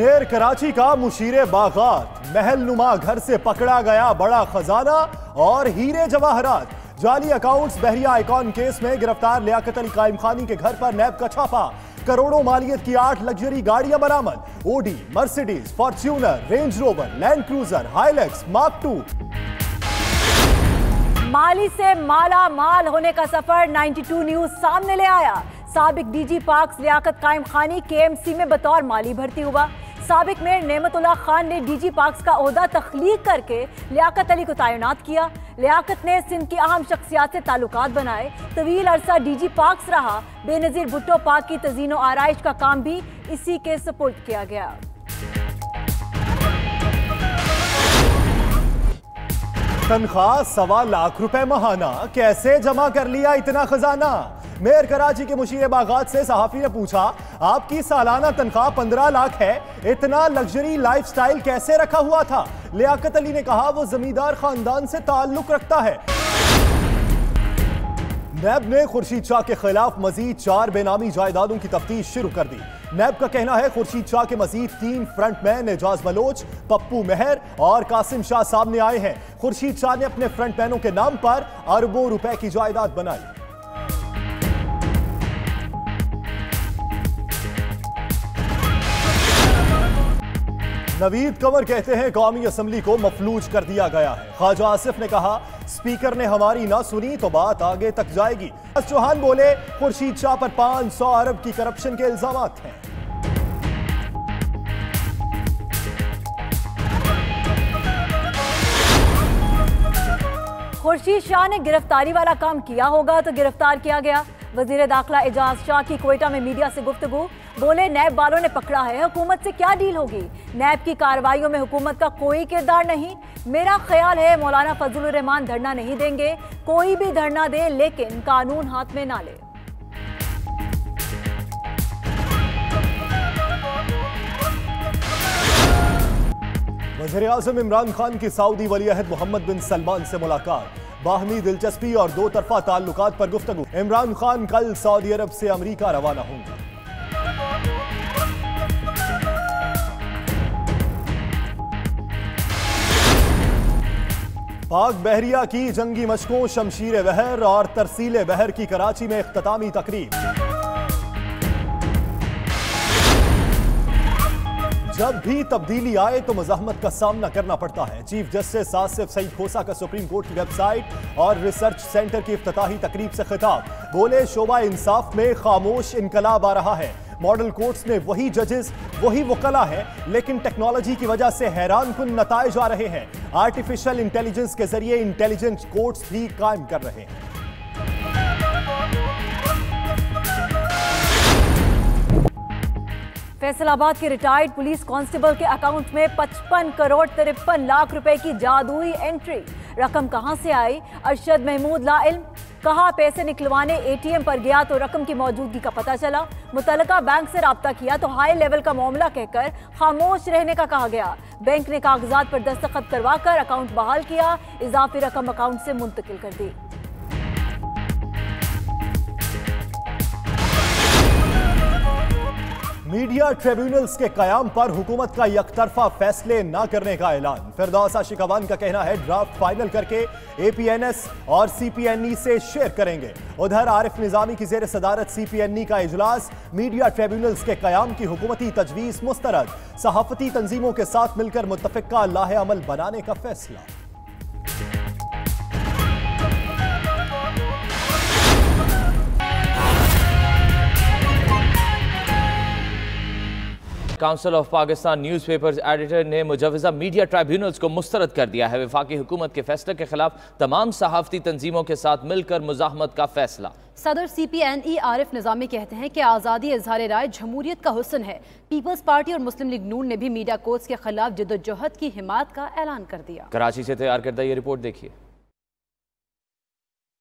میر کراچی کا مشیر باغات، محل نما گھر سے پکڑا گیا بڑا خزانہ اور ہیرے جواہرات۔ جالی اکاؤنٹس بحریہ آئیکن کیس میں گرفتار لیاقت علی قائم خانی کے گھر پر نیب کا چھاپا کروڑوں مالیت کی آٹھ لگجری گاڑیاں برامد Audi, Mercedes, Fortuner, Range Rover, Land Cruiser, Hilux, Mark two. مالی سے مالا مال ہونے کا سفر 92 نیوز سامنے لے آیا۔ سابق ڈی جی پاکس لیاقت قائم خانی کے ایم سی میں بطور مالی بھرتی ہوا۔ سابق میر نعمت اللہ خان نے ڈی جی پاکس کا عہدہ تخلیق کر کے لیاقت علی کو تعینات کیا۔ لیاقت نے سندھ کی اہم شخصیات سے تعلقات بنائے۔ طویل عرصہ ڈی جی پاکس رہا۔ بے نظیر بھٹو پارک کی تزین و آرائش کا کام بھی اسی کے سپورٹ کیا گیا۔ تنخواہ سوا لاکھ روپے مہانہ۔ کیسے جمع کر لیا اتنا خزانہ؟ میئر کراچی کے مشیر باغات سے صحافی نے پوچھا، آپ کی سالانہ تنخواہ پندرہ لاکھ ہے، اتنا لگژری لائف سٹائل کیسے رکھا ہوا تھا؟ لیاقت علی نے کہا، وہ زمیندار خاندان سے تعلق رکھتا ہے۔ نیب نے خورشید شاہ کے خلاف مزید چار بے نامی جائیدادوں کی تفتیش شروع کر دی۔ نیب کا کہنا ہے، خورشید شاہ کے مزید تین فرنٹ مین اعجاز بلوچ، پپو مہر اور قاسم شاہ سامنے آئے ہیں۔ خورشید شاہ نے اپنے فرنٹ مینوں کے نام پر اربوں روپے کی جائیداد بنائی۔ نوید کمر کہتے ہیں قومی اسمبلی کو مفلوج کر دیا گیا ہے۔ خواجہ آصف نے کہا، سپیکر نے ہماری نہ سنی تو بات آگے تک جائے گی۔ چوہان بولے خرشید شاہ پر پانچ سو ارب کی کرپشن کے الزامات ہیں۔ خورشید شاہ نے گرفتاری والا کام کیا ہوگا تو گرفتار کیا گیا؟ وزیر داخلہ اعجاز شاہ کی کوئٹہ میں میڈیا سے گفتگو۔ بولے، نیب والوں نے پکڑا ہے، حکومت سے کیا ڈیل ہوگی؟ نیب کی کاروائیوں میں حکومت کا کوئی کردار نہیں۔ میرا خیال ہے مولانا فضل الرحمان دھرنا نہیں دیں گے، کوئی بھی دھرنا دے لیکن قانون ہاتھ میں نہ لے۔ وزیر اعظم عمران خان کی سعودی ولی عہد محمد بن سلمان سے ملاقات۔ باہمی دلچسپی اور دو طرفہ تعلقات پر گفتگو۔ عمران خان کل سعودی عرب سے امریکہ روانہ ہوں گے۔ پاک بحریہ کی جنگی مشقوں، شمشیر بحر اور ترسیل بحر کی کراچی میں اختتامی تقریب۔ جب بھی تبدیلی آئے تو مزاحمت کا سامنا کرنا پڑتا ہے۔ چیف جسٹس آصف سعید کھوسا کا سپریم کورٹ کی ویب سائٹ اور ریسرچ سینٹر کی افتتاحی تقریب سے خطاب۔ بولے، شعبہ انصاف میں خاموش انقلاب آ رہا ہے۔ ماڈل کورٹس میں وہی ججز، وہی وکلا ہے لیکن ٹیکنالوجی کی وجہ سے حیران کن نتائج آ رہے ہیں۔ آرٹیفیشل انٹیلیجنس کے ذریعے انٹیلیجنس کورٹس بھی قائم کر رہے ہیں۔ فیصل آباد کے ریٹائرڈ پولیس کانسٹیبل کے اکاؤنٹ میں پچپن کروڑ ترپن لاکھ روپے کی جادوئی انٹری۔ رقم کہاں سے آئی؟ ارشد محمود لا علم۔ کہا پیسے نکلوانے اے ٹی ایم پر گیا تو رقم کی موجودگی کا پتہ چلا۔ متعلقہ بینک سے رابطہ کیا تو ہائی لیول کا معاملہ کہہ کر خاموش رہنے کا کہا گیا۔ بینک نے کاغذات پر دستخط کروا کر اکاؤنٹ بحال کیا۔ اضافی رقم اکاؤنٹ سے منتقل کر دی۔ میڈیا ٹریبیونلز کے قیام پر حکومت کا یک طرفہ فیصلے نہ کرنے کا اعلان۔ فردوس آشق اوان کا کہنا ہے، ڈرافٹ فائنل کر کے اے پی این ایس اور سی پی این ای سے شیئر کریں گے۔ ادھر عارف نظامی کی زیر صدارت سی پی این ای کا اجلاس، میڈیا ٹریبیونلز کے قیام کی حکومتی تجویز مسترد۔ صحافتی تنظیموں کے ساتھ مل کر متفقہ لاہ عمل بنانے کا فیصلہ۔ Council of Pakistan newspapers editor نے مجوزہ میڈیا ٹرائبینلز کو مسترد کر دیا ہے۔ وفاقی حکومت کے فیصلے کے خلاف تمام صحافتی تنظیموں کے ساتھ مل کر مزاحمت کا فیصلہ۔ صدر سی پی این ای عارف نظامی کہتے ہیں کہ آزادی اظہار رائے جمہوریت کا حسن ہے۔ پیپلز پارٹی اور مسلم لیگ نون نے بھی میڈیا کوڈز کے خلاف جدوجہد کی حمایت کا اعلان کر دیا۔ کراچی سے تیار کردہ یہ رپورٹ دیکھیے۔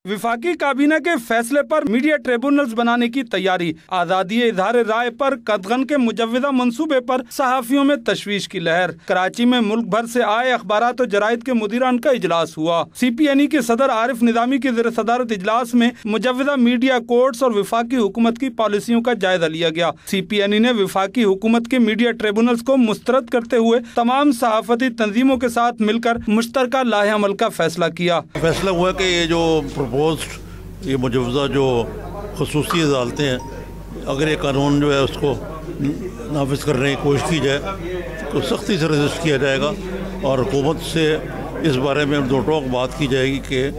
وفاقی کابینہ کے فیصلے پر میڈیا ٹریبونلز بنانے کی تیاری۔ آزادی ادھار رائے پر قدغن کے مجوزہ منصوبے پر صحافیوں میں تشویش کی لہر۔ کراچی میں ملک بھر سے آئے اخبارات و جرائد کے مدیران کا اجلاس ہوا۔ سی پی این ای کے صدر عارف نظامی کی زیر صدارت اجلاس میں مجوزہ میڈیا کورٹس اور وفاقی حکومت کی پالیسیوں کا جائزہ لیا گیا۔ سی پی این ای نے وفاقی حکومت کے میڈیا ٹریبونلز کو مسترد کرتے ہوئے تمام صحافتی تنظیموں کے ساتھ مل کر مشترکہ لاہ عمل کا فیصلہ کیا۔ فیصلہ ہوا کہ یہ جو پرپوزڈ یہ مجوزہ جو خصوصی عدالتیں ہیں اگر یہ قانون جو ہے اس کو نافذ کرنے کی کوشش کی جائے تو سختی سے رجسٹ کیا جائے گا اور حکومت سے اس بارے میں دو ٹوک بات کی جائے گی کہ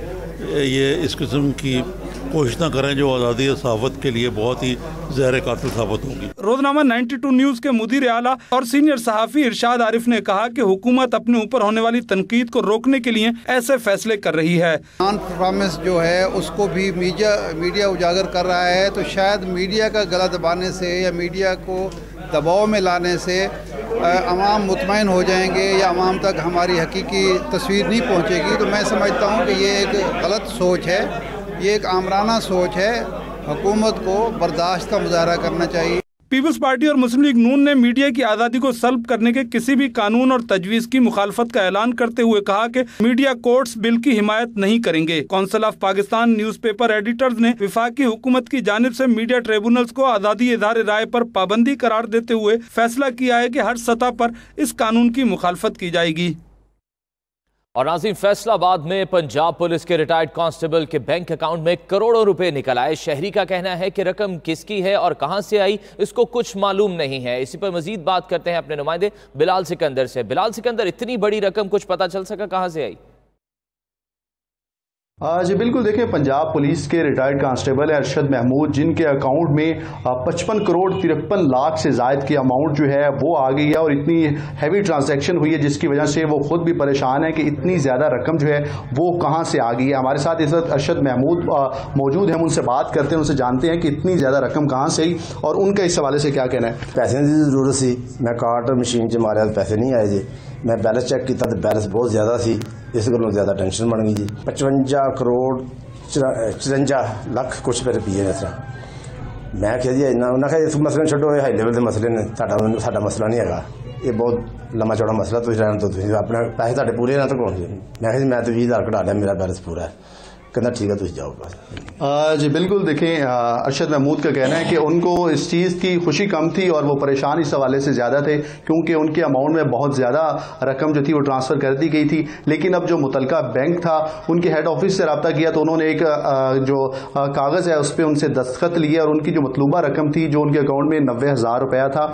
یہ اس قسم کی کوشش نہ کریں جو آزادی صحافت کے لیے بہت ہی زہر قاتل ثابت ہوگی روزنامہ نائنٹی ٹو نیوز کے مدیر اعلیٰ اور سینئر صحافی ارشاد عارف نے کہا کہ حکومت اپنے اوپر ہونے والی تنقید کو روکنے کے لیے ایسے فیصلے کر رہی ہے۔ نان پرفارمنس جو ہے اس کو بھی میڈیا میڈیا اجاگر کر رہا ہے تو شاید میڈیا کا گلا دبانے سے یا میڈیا کو دباؤ میں لانے سے عوام مطمئن ہو جائیں گے یا عوام تک ہماری حقیقی تصویر نہیں پہنچے گی۔ تو میں سمجھتا ہوں کہ یہ ایک غلط سوچ ہے۔ یہ ایک آمرانہ سوچ ہے۔ حکومت کو برداشت کا مظاہرہ کرنا چاہیے۔ پیپلز پارٹی اور مسلم لیگ نون نے میڈیا کی آزادی کو سلب کرنے کے کسی بھی قانون اور تجویز کی مخالفت کا اعلان کرتے ہوئے کہا کہ میڈیا کورٹس بل کی حمایت نہیں کریں گے۔ Council of Pakistan newspaper editors نے وفاقی حکومت کی جانب سے میڈیا ٹریبونلز کو آزادی ادھار رائے پر پابندی قرار دیتے ہوئے فیصلہ کیا ہے کہ ہر سطح پر اس قانون کی مخالفت کی جائے گی۔ اور ناظرین فیصل آباد میں پنجاب پولیس کے ریٹائرڈ کانسٹیبل کے بینک اکاؤنٹ میں کروڑوں روپے نکل آئے شہری کا کہنا ہے کہ رقم کس کی ہے اور کہاں سے آئی، اس کو کچھ معلوم نہیں ہے۔ اسی پر مزید بات کرتے ہیں اپنے نمائندے بلال سکندر سے۔ بلال سکندر، اتنی بڑی رقم کچھ پتا چل سکا کہاں سے آئی؟ جی بالکل دیکھیں، پنجاب پولیس کے ریٹائرڈ کانسٹیبل ارشد محمود، جن کے اکاؤنٹ میں پچپن کروڑ ترپن لاکھ سے زائد کی اماؤنٹ جو ہے، وہ آ گئی ہے اور اتنی ہیوی ٹرانزیکشن ہوئی ہے، جس کی وجہ سے وہ خود بھی پریشان ہے کہ اتنی زیادہ رقم جو ہے، وہ کہاں سے آ گئی ہے۔ ہمارے ساتھ اس وقت ارشد محمود موجود ہیں۔ ہم ان سے بات کرتے ہیں، ان سے جانتے ہیں کہ اتنی زیادہ رقم کہاں سے آئی اور ان کا اس حوالے سے کیا کہنا ہے۔ پیسے کی جی، ضرورت سی۔ میں کارڈ اور مشین سے ہمارے ہاتھ پیسے نہیں آئے جی۔ ਮੈਂ ਬੈਲੈਂਸ ਚੈੱਕ ਕੀਤਾ ਤੇ ਬੈਲੈਂਸ ਬਹੁਤ ਜ਼ਿਆਦਾ ਸੀ। ਇਸ ਗੱਲੋਂ ਜ਼ਿਆਦਾ ਟੈਨਸ਼ਨ ਬਣ ਗਈ ਜੀ। 55 ਕਰੋੜ 54 ਲੱਖ ਕੁਛ ਰੁਪਏ ਨੇ ਸਰ ਮੈਂ ਕਿਹਾ ਜੀ, ਇੰਨਾ ਉਹਨਾਂ ਕਿਹਾ, ਇਸ ਮਸਲੇ ਨੂੰ ਛੱਡੋ, ਇਹ ਹਾਈ ਲੈਵਲ ਦੇ ਮਸਲੇ ਨੇ। ਤੁਹਾਡਾ ਸਾਡਾ ਮਸਲਾ ਨਹੀਂ ਹੈਗਾ। ਇਹ ਬਹੁਤ ਲੰਮਾ ਚੌੜਾ ਮਸਲਾ, ਤੁਸੀਂ ਰਹਿਣ ਤੋਂ ਤੁਸੀਂ ਆਪਣੇ ਪੈਸੇ ਤੁਹਾਡੇ ਪੂਰੇ ਨਾ ਤੱਕ ਜੀ ਮੈਂ ਕਿਹਾ ਜੀ, ਮੈਂ ਤਾਂ 20000 ਕਢਾ ਲਿਆ, ਮੇਰਾ ਬੈਲੈਂਸ ਪੂਰਾ ਹੈ। کہنا ٹھیک ہے تو جاؤ بس جی بالکل دیکھیں ارشد محمود کا کہنا ہے کہ ان کو اس چیز کی خوشی کم تھی اور وہ پریشان اس حوالے سے زیادہ تھے کیونکہ ان کے اماؤنٹ میں بہت زیادہ رقم جو تھی وہ ٹرانسفر کر دی گئی تھی۔ لیکن اب جو متعلقہ بینک تھا، ان کے ہیڈ آفس سے رابطہ کیا تو انہوں نے ایک جو کاغذ ہے، اس پہ ان سے دستخط لیے اور ان کی جو مطلوبہ رقم تھی جو ان کے اکاؤنٹ میں نوے ہزار روپیہ تھا،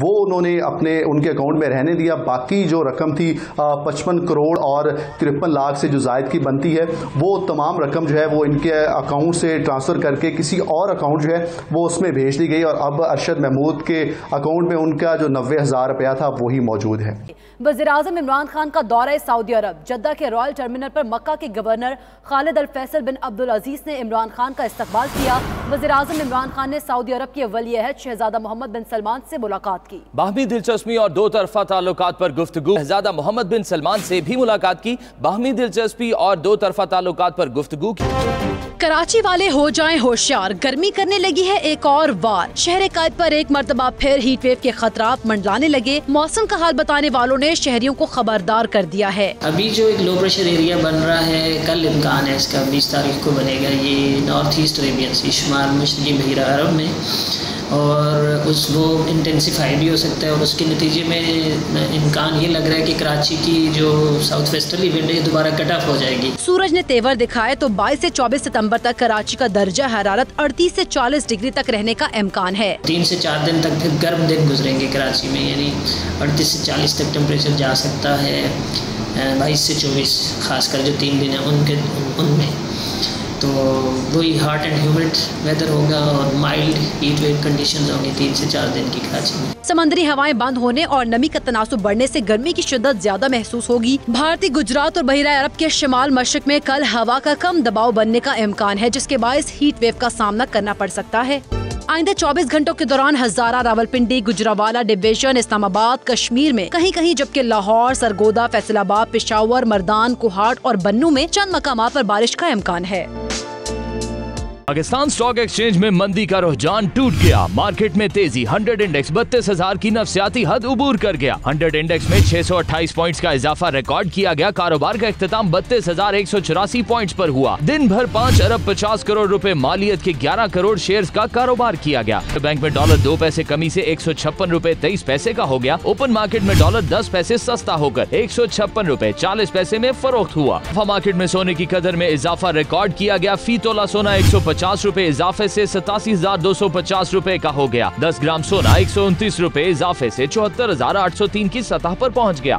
وہ انہوں نے اپنے، ان کے اکاؤنٹ میں رہنے دیا۔ باقی جو رقم تھی پچپن کروڑ اور ترپن لاکھ سے جو زائد کی بنتی ہے، وہ تمام رقم جو ہے وہ ان کے اکاؤنٹ سے ٹرانسفر کر کے کسی اور اکاؤنٹ جو ہے وہ اس میں بھیج دی گئی اور اب ارشد محمود کے اکاؤنٹ میں ان کا جو نوے ہزار روپیہ تھا وہی موجود ہے۔ وزیر اعظم عمران خان کا دورہ سعودی عرب، جدہ کے رائل ٹرمینل پر مکہ کے governor Khalid al Faisal bin Abdulaziz نے عمران خان کا استقبال کیا۔ وزیراعظم عمران خان نے سعودی عرب کی ولی عہد شہزادہ محمد بن سلمان سے ملاقات کی۔ باہمی دلچسپی اور دو طرفہ تعلقات پر گفتگو، شہزادہ محمد بن سلمان سے بھی ملاقات کی۔ باہمی دلچسپی اور دو طرفہ تعلقات پر گفتگو کی۔ کراچی والے ہو جائیں ہوشیار۔ گرمی کرنے لگی ہے ایک اور وار۔ شہر قائد پر ایک مرتبہ پھر ہیٹ ویو کے خطرات منڈلانے لگے۔ موسم کا حال بتانے والوں نے شہریوں کو خبردار کر دیا ہے۔ ابھی جو ایک لو پریشر ایریا بن رہا ہے، کل امکان ہے اس کا۔ بیس تاریخ کو بنے گا یہ نارتھ ایسٹ ریبیئن شمال مشرقی بہیرہ عرب میں۔ اور اس وہ انٹینسیفائی بھی ہو سکتا ہے اور اس کے نتیجے میں امکان یہ لگ رہا ہے کہ کراچی کی جو ساؤتھ ویسٹرلی ایونٹ ہے دوبارہ کٹ آف ہو جائے گی۔ سورج نے تیور دکھائے تو بائیس سے چوبیس ستمبر تک کراچی کا درجہ حرارت اڑتیس سے چالیس ڈگری تک رہنے کا امکان ہے۔ تین سے چار دن تک پھر گرم دن گزریں گے کراچی میں یعنی اڑتیس سے چالیس تک ٹمپریچر جا سکتا ہے بائیس سے چوبیس خاص کر جو تین دن ہیں ان کے ان میں۔ تو وہی ہارٹ اینڈ ہیومڈ ویدر ہوگا اور مائلڈ ہیٹ ویو کنڈیشنز ہوں گی تین سے چار دن کی کراچی میں۔ سمندری ہوائیں بند ہونے اور نمی کا تناسب بڑھنے سے گرمی کی شدت زیادہ محسوس ہوگی۔ بھارتی گجرات اور بحیرہ عرب کے شمال مشرق میں کل ہوا کا کم دباؤ بننے کا امکان ہے، جس کے باعث ہیٹ ویو کا سامنا کرنا پڑ سکتا ہے۔ آئندہ چوبیس گھنٹوں کے دوران Hazara Rawalpindi Gujranwala division, Islamabad, Kashmir میں کہیں کہیں جبکہ لاہور، سرگودا، فیصل آباد، پشاور، مردان کوہاٹ اور بنو میں چند مقامات پر بارش کا امکان ہے۔ پاکستان سٹاک ایکسچینج میں مندی کا رہجان ٹوٹ گیا۔ مارکٹ میں تیزی۔ ہنڈرڈ انڈیکس بتیس ہزار کی نفسیاتی حد عبور کر گیا۔ ہنڈرڈ انڈیکس میں چھ سو اٹھائیس پوائنٹس کا اضافہ ریکارڈ کیا گیا۔ کاروبار کا اختتام بتیس ہزار ایک سو چوراسی پوائنٹس پر ہوا۔ دن بھر پانچ ارب پچاس کروڑ روپے مالیت کے گیارہ کروڑ شیئرز کا کاروبار کیا گیا۔ بینک میں ڈالر دو پیسے کمی سے ایک سو چھپن روپے تیئیس پیسے کا ہو گیا۔ اوپن مارکیٹ میں ڈالر دس پیسے سستا ہو کر ایک سو چھپن روپے چالیس پیسے میں فروخت ہوا۔ مارکیٹ میں سونے کی قدر میں اضافہ ریکارڈ کیا گیا۔ فی تولا سونا ایک سو پچاس روپے اضافے سے ستاسی ہزار دو سو پچاس روپے کا ہو گیا۔ دس گرام سونا ایک سو انتیس روپے اضافے سے چوہتر ہزار آٹھ سو تین کی سطح پر پہنچ گیا۔